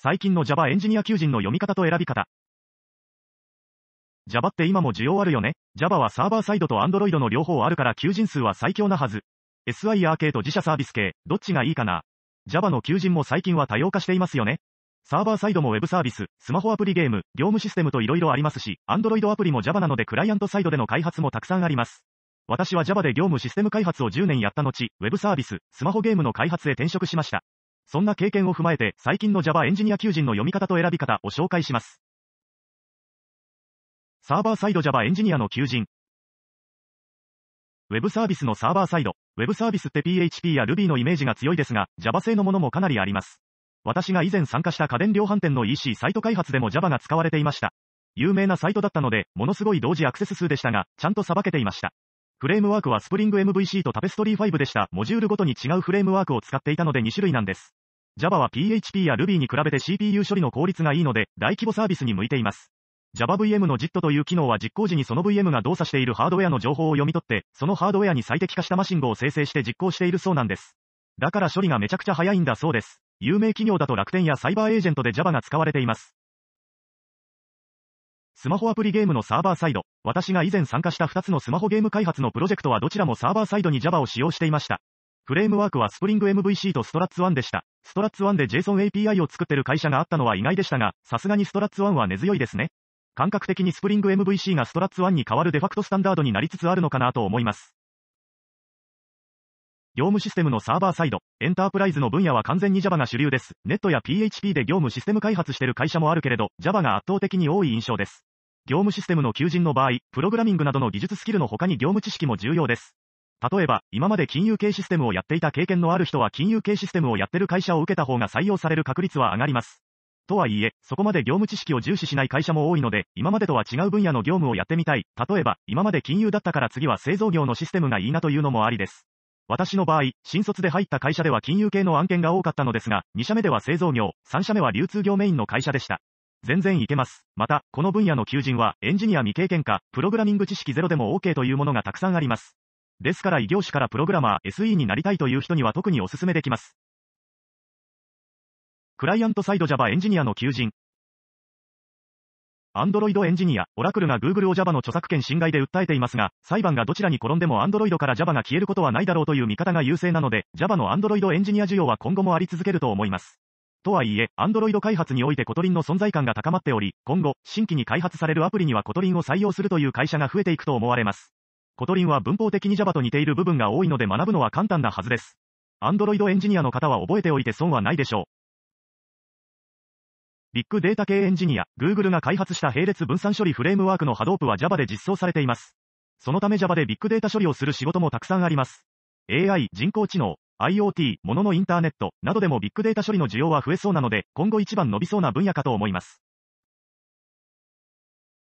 最近の Java エンジニア求人の読み方と選び方。Java って今も需要あるよね ?Java はサーバーサイドと Android の両方あるから求人数は最強なはず。SIR 系と自社サービス系、どっちがいいかな ?Java の求人も最近は多様化していますよね。サーバーサイドも Web サービス、スマホアプリゲーム、業務システムと色々ありますし、Android アプリも Java なのでクライアントサイドでの開発もたくさんあります。私は Java で業務システム開発を10年やった後、Web サービス、スマホゲームの開発へ転職しました。そんな経験を踏まえて、最近の Java エンジニア求人の読み方と選び方を紹介します。サーバーサイド Java エンジニアの求人。Web サービスのサーバーサイド。Web サービスって PHP や Ruby のイメージが強いですが、Java 製のものもかなりあります。私が以前参加した家電量販店の EC サイト開発でも Java が使われていました。有名なサイトだったので、ものすごい同時アクセス数でしたが、ちゃんと裁けていました。フレームワークはスプリング MVC とタペストリー5でした。モジュールごとに違うフレームワークを使っていたので2種類なんです。Java は PHP や Ruby に比べて CPU 処理の効率がいいので、大規模サービスに向いています。JavaVM の JIT という機能は実行時にその VM が動作しているハードウェアの情報を読み取って、そのハードウェアに最適化したマシン語を生成して実行しているそうなんです。だから処理がめちゃくちゃ早いんだそうです。有名企業だと楽天やサイバーエージェントで Java が使われています。スマホアプリゲームのサーバーサイド。私が以前参加した2つのスマホゲーム開発のプロジェクトはどちらもサーバーサイドに Java を使用していました。フレームワークはスプリング MVC とストラッツ1でした。 Struts 1で JSON API を作ってる会社があったのは意外でしたが、さすがに Struts 1は根強いですね。感覚的にスプリング MVC がストラッツ1に変わるデファクトスタンダードになりつつあるのかなと思います。業務システムのサーバーサイド、エンタープライズの分野は完全に Java が主流です。.NET や PHP で業務システム開発してる会社もあるけれど、Java が圧倒的に多い印象です。業務システムの求人の場合、プログラミングなどの技術スキルの他に業務知識も重要です。例えば、今まで金融系システムをやっていた経験のある人は金融系システムをやってる会社を受けた方が採用される確率は上がります。とはいえ、そこまで業務知識を重視しない会社も多いので、今までとは違う分野の業務をやってみたい。例えば、今まで金融だったから次は製造業のシステムがいいなというのもありです。私の場合、新卒で入った会社では金融系の案件が多かったのですが、2社目では製造業、3社目は流通業メインの会社でした。全然いけます。また、この分野の求人は、エンジニア未経験か、プログラミング知識ゼロでも OK というものがたくさんあります。ですから異業種からプログラマー、SE になりたいという人には特にお勧めできます。クライアントサイド Java エンジニアの求人。Android エンジニア、 Oracle が Google を Java の著作権侵害で訴えていますが、裁判がどちらに転んでも Android から Java が消えることはないだろうという見方が優勢なので、Java の Android エンジニア需要は今後もあり続けると思います。とはいえ、Android 開発において Kotlin の存在感が高まっており、今後、新規に開発されるアプリには Kotlin を採用するという会社が増えていくと思われます。Kotlin は文法的に Java と似ている部分が多いので学ぶのは簡単なはずです。Android エンジニアの方は覚えておいて損はないでしょう。ビッグデータ系エンジニア、Google が開発した並列分散処理フレームワークの Hadoop は Java で実装されています。そのため Java でビッグデータ処理をする仕事もたくさんあります。AI、人工知能、IoT、物のインターネット、などでもビッグデータ処理の需要は増えそうなので、今後一番伸びそうな分野かと思います。